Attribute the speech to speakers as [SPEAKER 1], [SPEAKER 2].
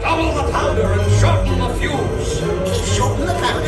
[SPEAKER 1] Double the powder and shorten the fuse.
[SPEAKER 2] Shorten the powder?